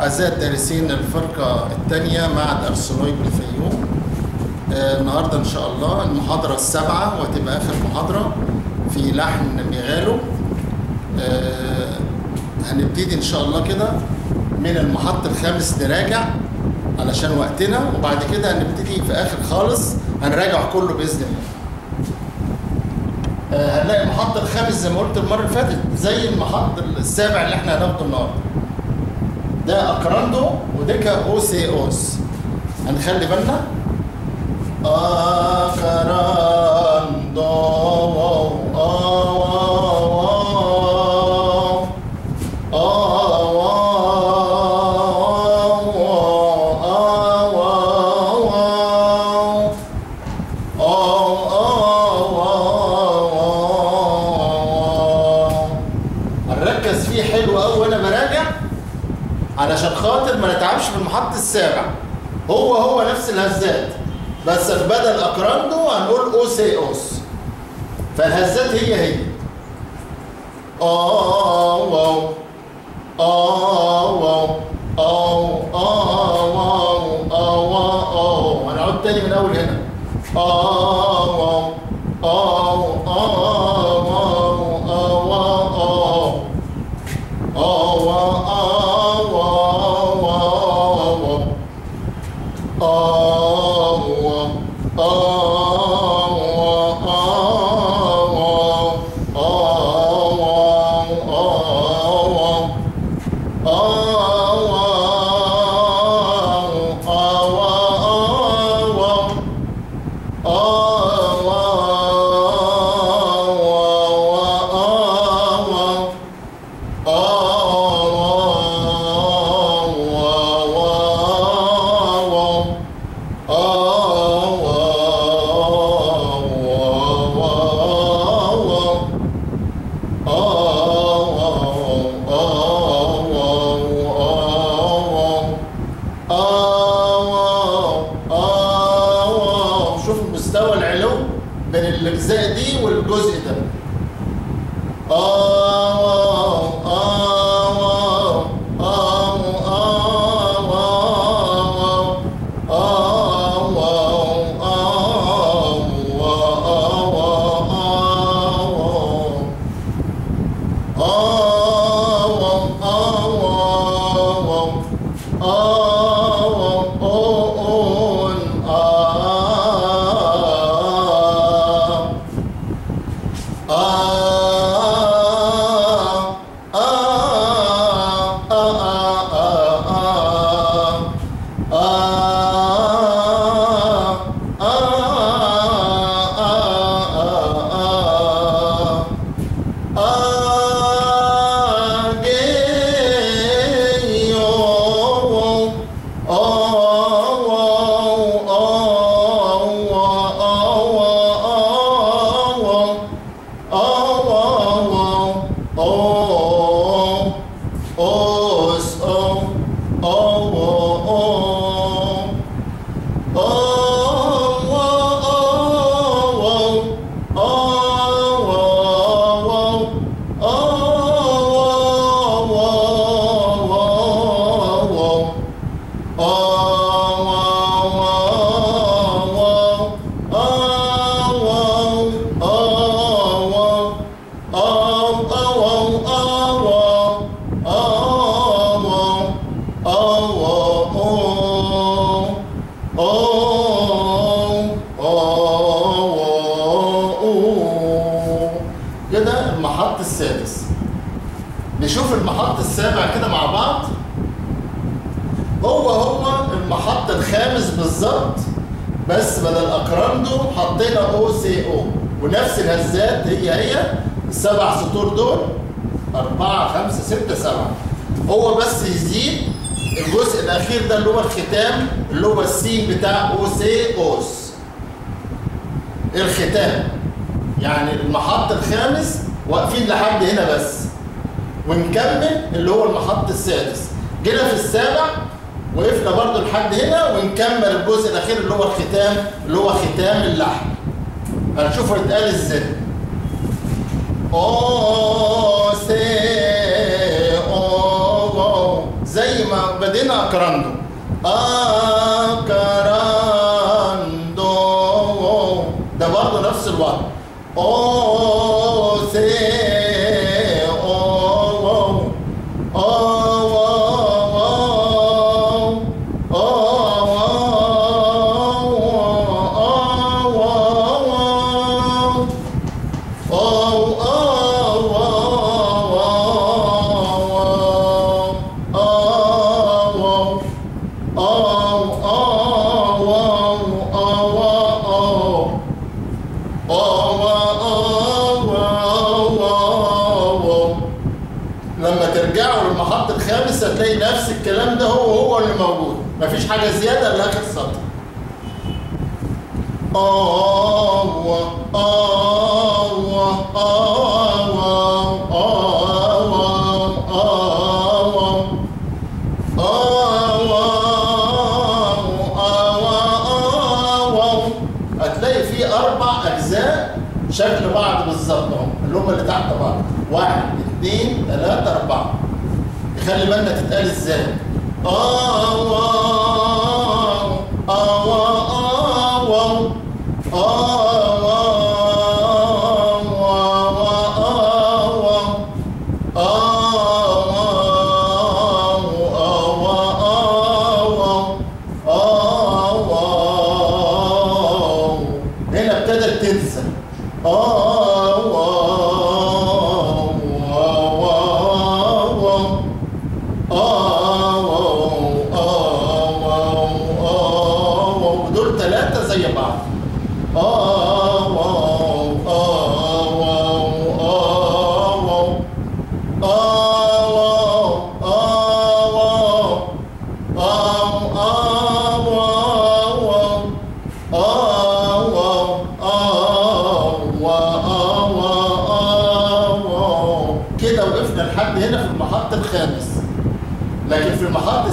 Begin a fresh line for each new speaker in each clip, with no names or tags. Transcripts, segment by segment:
أعزائي الدارسين الفرقة الثانية معهد أرسنوي بالفيوم آه، النهاردة إن شاء الله المحاضرة السابعة وهتبقى آخر محاضرة في لحن ميغالو. آه، هنبتدي إن شاء الله كده من المحط الخامس نراجع علشان وقتنا وبعد كده هنبتدي في آخر خالص هنراجع كله بإذن الله. آه، هنلاقي المحط الخامس زي ما قلت المرة اللي فاتت زي المحط السابع اللي إحنا هناخده النهارده. ده اكراندو وديكا اوسي اوس هنخلي بالنا. اكراندو هنركز فيه حلو قوي وأنا براجع علشان خاطر ما نتعبش في المحط السابع هو هو نفس الهزات بس بدل άχραντο هنقول ο Θεός فالهزات هي هي آه واو آه واو آه آه واو آه واو هنعود تاني من أول هنا. آه آه آه بس بدل άχραντο حطينا أو سي أو. ونفس الهزات هي هي. السبع سطور دول أربعة خمسة ستة سبعة. هو بس يزيد الجزء الأخير ده اللي هو الختام اللي هو السين بتاع ο Θεός. الختام. يعني المحط الخامس واقفين لحد هنا بس. ونكمل اللي هو المحط السادس. جينا في السابع وقفنا برضو لحد هنا ونكمل الجزء الأخير اللي هو الختام اللي هو ختام اللحن. هنشوفه يتقال إزاي. أو سي زي ما بدينا άχραντο άχραντο ده برضه نفس الوضع. أو سي لما ترجعوا للمحط الخامس هتلاقي نفس الكلام ده هو هو اللي موجود. مفيش حاجة زيادة لآخر سطر. الله الله الله الله الله هتلاقي فيه أربع أجزاء شكل بعض بالظبط اهم اللي هم اللي تحت بعض واحد اثنين ثلاثة أربعة خلي بالنا تتقال إزاي الله الله هنا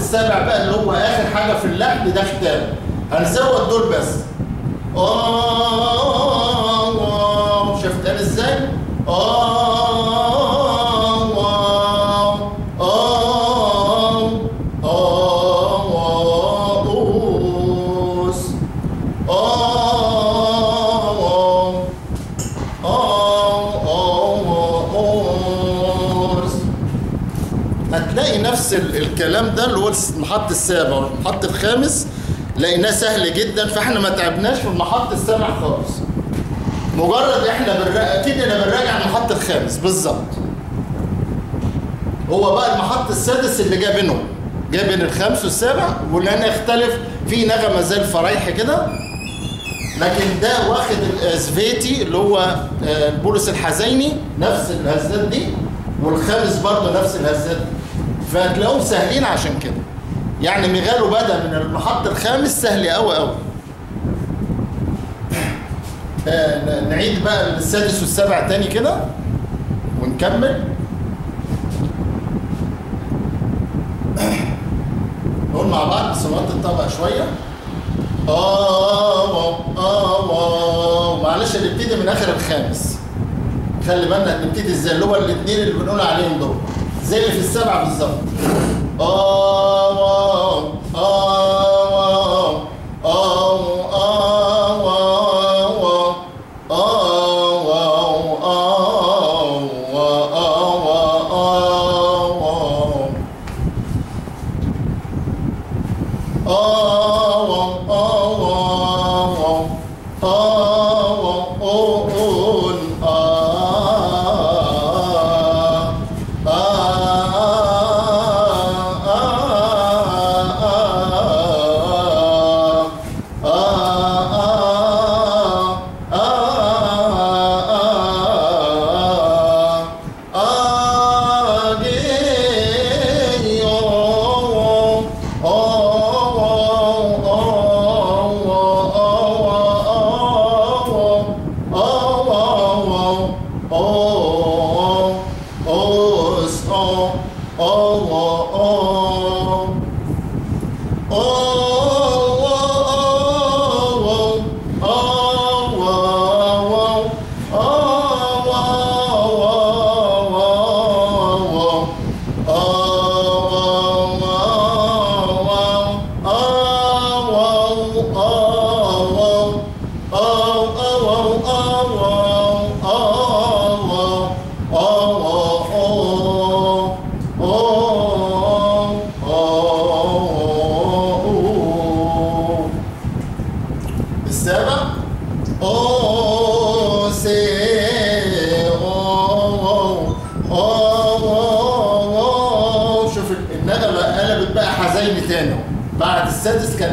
السابع بقى اللي هو آخر حاجة في اللحن ده ختام هنزود دول بس آه شفت أنا إزاي؟ آه نفس ال- الكلام ده اللي هو المحط السابع والمحط الخامس لقيناه سهل جدا فإحنا ما تعبناش في المحط السابع خالص. مجرد إحنا بنراجع كده بنراجع المحط الخامس بالظبط. هو بقى المحط السادس اللي جا بينهم جا بين الخامس والسابع ولأن يختلف في نغمة زي الفرايح كده. لكن ده واخد الاسفيتي اللي هو آه، البولس الحزيني نفس الهزات دي والخامس برضه نفس الهزات دي. فهتلاقوهم سهلين عشان كده. يعني ميغالو بدأ من المحط الخامس سهل قوي قوي آه، نعيد بقى السادس والسابع تاني كده ونكمل. نقول مع بعض صوت الطبق شوية. آه واو آه واو معلش نبتدي من آخر الخامس. خلي بالنا نبتدي إزاي اللي هو الاثنين اللي بنقول عليهم دول. زي في السبعه بالظبط آه واو آه واو آه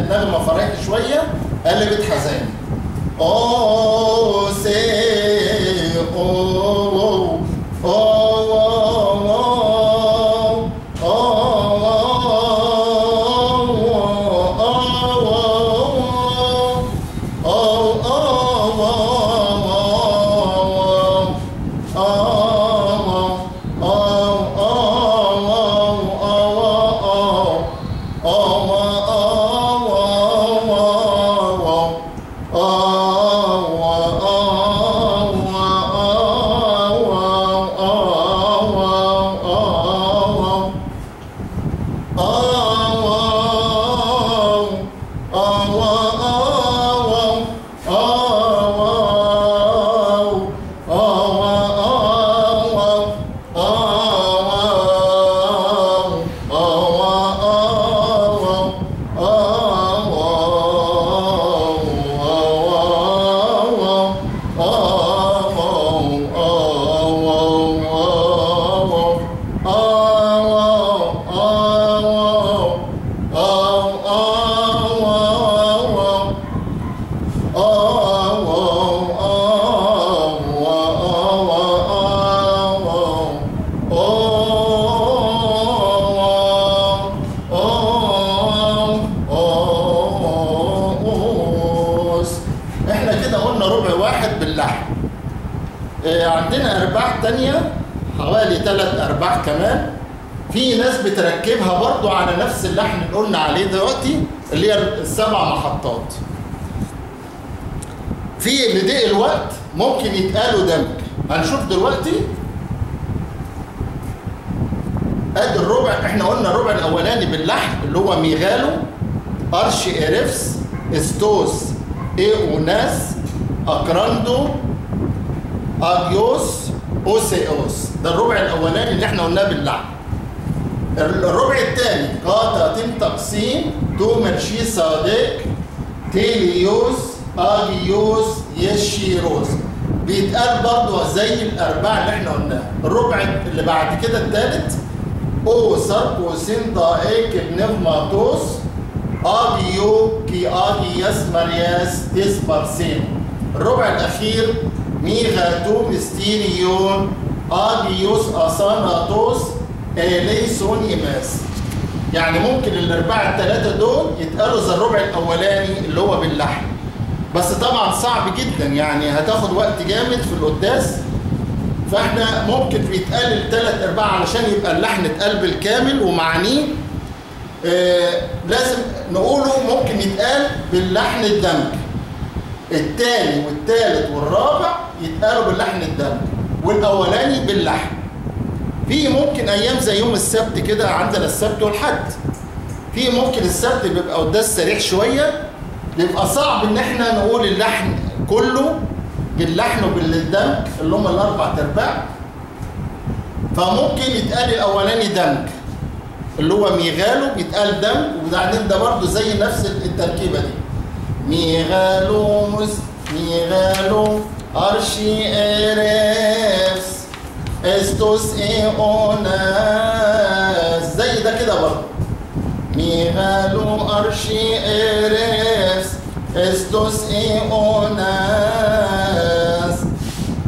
السادس كانت نغمه فرحي شوية قلبت حزيني أوه سي واحد باللحن آه، عندنا ارباع تانية حوالي ثلاث ارباع كمان. في ناس بتركبها برضو على نفس اللحن اللي قلنا عليه دلوقتي اللي هي السبع محطات. في لضيق الوقت ممكن يتقالوا دمج. هنشوف دلوقتي. أدي الربع إحنا قلنا الربع الأولاني باللحن اللي هو ميغالو αρχιερεύς εις τους αιώνας άχραντο άγιος ο Θεός ده الربع الأولاني اللي إحنا قلناه باللحن الربع الثاني κατά την τάξιν του Μελχισεδέκ τέλειος άγιος ισχυρός. بيتقال برضه زي الارباع اللي إحنا قلناها. الربع اللي بعد كده الثالث ο σαρκωθέντα εκ Πνεύματος Αγίου και Μαρίας της Παρθέν الربع الأخير μέγα το μυστήριον άγιος αθάνατος ελέησον ημάς. يعني ممكن الأربعة الثلاثه دول يتقالوا زي الربع الأولاني اللي هو باللحن بس طبعا صعب جدا يعني هتاخد وقت جامد في القداس. فإحنا ممكن بيتقال الثلاث أرباع علشان يبقى اللحن اتقال بالكامل ومعانيه. آه لازم نقوله ممكن يتقال باللحن الدمج. الثاني والثالث والرابع يتقالوا باللحن الدمج والأولاني باللحن. في ممكن أيام زي يوم السبت كده عندنا السبت والحد. في ممكن السبت بيبقى قداس سريع شوية بيبقى صعب إن إحنا نقول اللحن كله باللحن وبالدمج اللي هم الأربع ارباع فممكن يتقال الأولاني دمج اللي هو μεγάλου بيتقال دمج وبعدين ده برضه زي نفس التركيبة دي. μεγάλου μεγάλου αρχιερεύς εις τους αιώνας. زي ده كده برضه. μεγάλου αρχιερεύς إستوس إيوناس.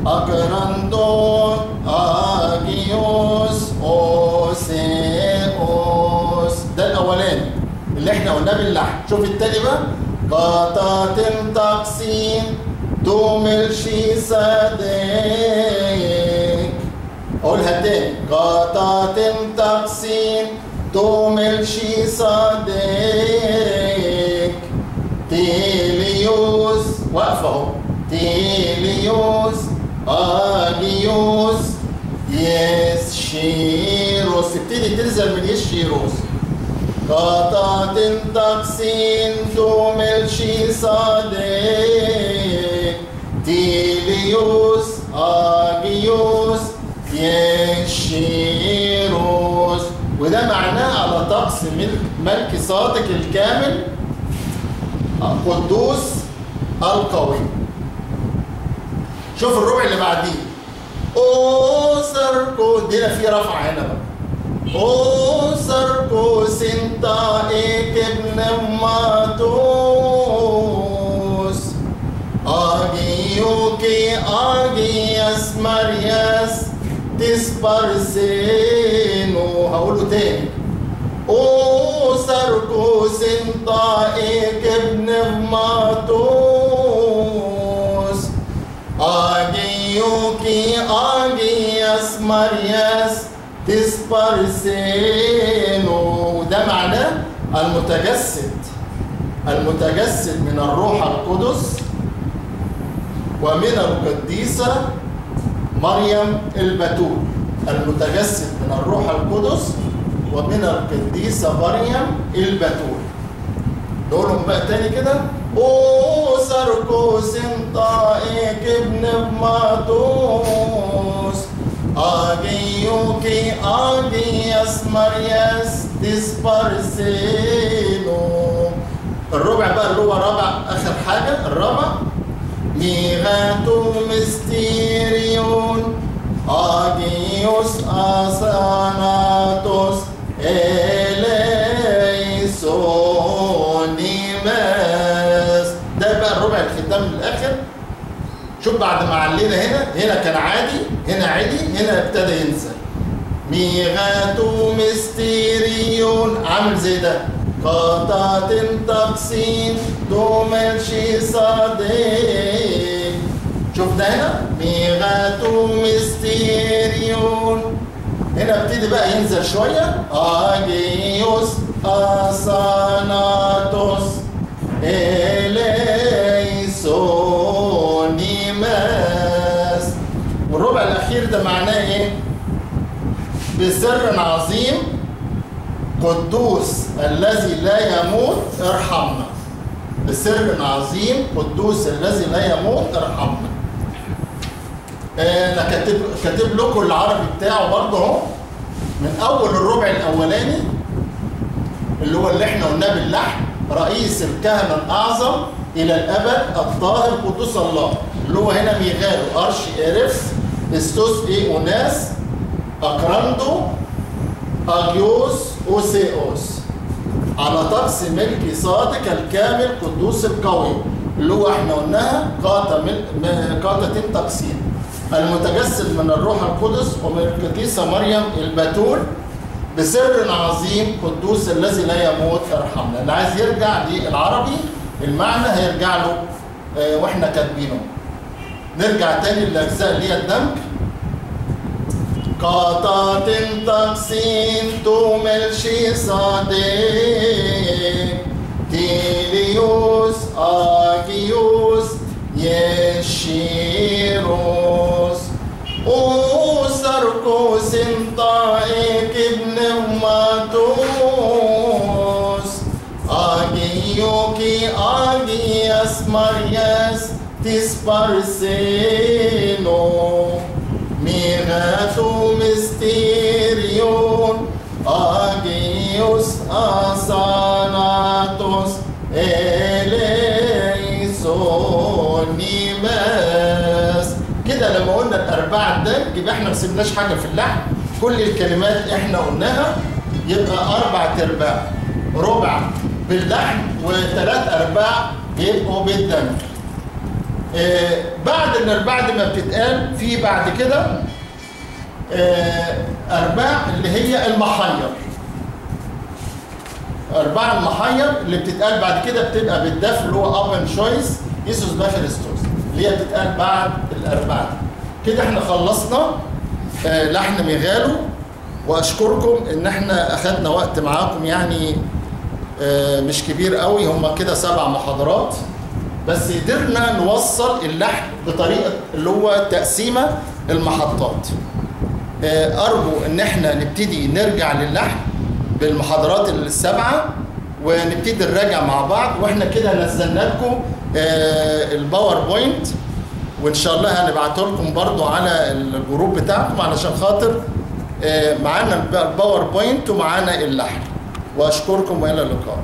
اكراندون آجيوس أوسيوس. ده الأولاني اللي إحنا قلناه باللحن. شوف التاني بقى. قطاتم تقسيم توملشي صديق قولها تاني. قطاتم تقسيم του Μελχισεδέκ τέλειος واقفة أهو. τέλειος άγιος. ισχυρός. تبتدي تنزل من ισ κατά την τάξιν του Μελχισεδέκ τέλειος άγιος يشيروس وده معناه على طقس ملك ملك صادق الكامل قدوس القوي. شوف الربع اللي بعديه. أو سركو دينا في رفع هنا بقى. أوسركوس طائق ابن ماتوس أجيوكي أجياس مرياس تسبرسينو هقوله تاني أوسركوس طائق ابن ماتوس أجيوكي أجياس مرياس تسبرسينو. وده معناه المتجسد. المتجسد من الروح القدس ومن القديسة مريم البتول. المتجسد من الروح القدس ومن القديسة مريم البتول. نقولهم بقى تاني كده. أو سركوس طائق ابن ماتوس اجيوكي اجياس مرياس ديسبارسينو الربع بقى اللي هو رابع اخر حاجة الرابع μέγα το μυστήριον άγιος αθάνατος ελέησον ημάς ده بقى الربع الختام الآخر شوف بعد ما علينا هنا هنا كان عادي هنا عادي هنا ابتدى ينزل. μέγα το μυστήριον عامل زي ده. κατά τάξιν του Μελχισεδέκ شوف ده هنا. μέγα το μυστήριον هنا ابتدي بقى ينزل شوية. άγιος αθάνατος ελέησον ημάς الأخير ده معناه إيه؟ بسر عظيم قدوس الذي لا يموت ارحمنا. بسر عظيم قدوس الذي لا يموت ارحمنا. أنا كاتب كاتب لكم العربي بتاعه برضه أهو. من أول الربع الأولاني اللي هو اللي إحنا قلناه باللحن رئيس الكهنة الأعظم إلى الأبد الطاهر قدوس الله. اللي هو هنا ميغالو أرش ارف استوس اي اوناس اكراندو اجيوس اوسيوس على طقس ملكي صادق الكامل قدوس القوي اللي هو إحنا قلناها قاطة مل... قاطة تقسيم المتجسد من الروح القدس ومن القديسة مريم البتول بسر عظيم قدوس الذي لا يموت ارحمنا اللي عايز يرجع للعربي المعنى هيرجع له وإحنا كاتبينه نرجع تاني للأجزاء اللي هي الدمج. قطعة تقسيم توملشي صديق تيليوس آكيوس يشيروس. أوسركوس طائق ابن ماتوس αγίου και αγίας Μαρίας μέγα το μυστήριον άγιος αθάνατος ελέησον ημάς كده لما قلنا الأربعة ده يبقى إحنا ما سيبناش حاجة في اللحن. كل الكلمات إحنا قلناها يبقى أربع أرباع. ربع باللحن وثلاث أرباع يبقوا بالدمج آه بعد الارباع دي ما بتتقال في بعد كده آه أرباع اللي هي المحير أرباع المحير اللي بتتقال بعد كده بتبقى بالدف اللي هو ابن شويس يسوس بافرستوس اللي هي بتتقال بعد الأرباع. دي كده إحنا خلصنا آه لحن ميغالو وأشكركم إن إحنا أخدنا وقت معاكم يعني مش كبير قوي هم كده سبع محاضرات. بس قدرنا نوصل اللحن بطريقة اللي هو تقسيمة المحطات. أرجو إن إحنا نبتدي نرجع للحن بالمحاضرات السبعه ونبتدي نراجع مع بعض وإحنا كده نزلنا لكم الباوربوينت وإن شاء الله هنبعته لكم برضو على الجروب بتاعكم علشان خاطر معانا ال PowerPoint ومعانا اللحن. وأشكركم وإلى اللقاء.